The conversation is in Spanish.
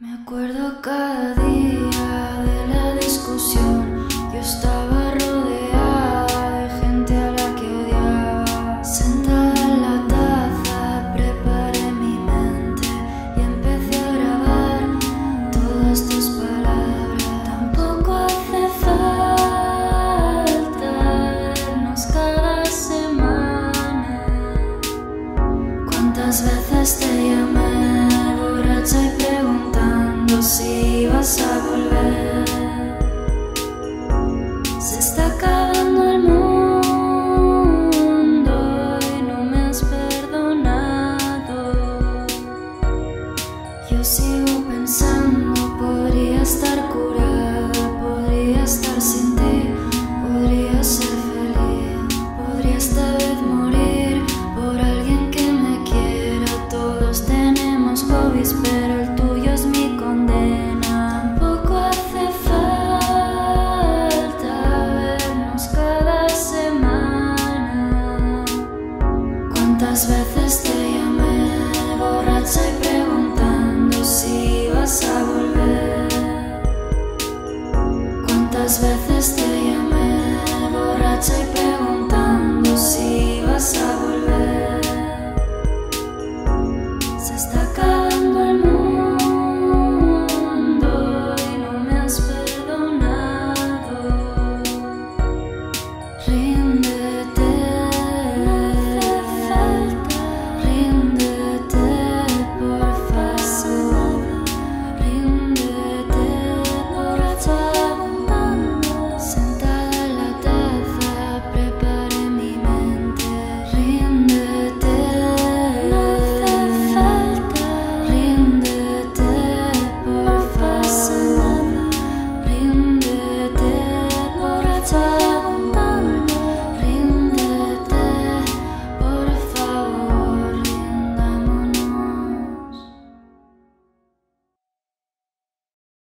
Me acuerdo cada día de la discusión. Yo estaba rodeada de gente a la que odiaba. Sentada en la taza, preparé mi mente y empecé a grabar todas tus palabras. Tampoco hace falta vernos cada semana. ¿Cuántas veces te llamé borracha y Sister ¿Cuántas veces te llamé borracha y preguntando si vas a volver? ¿Cuántas veces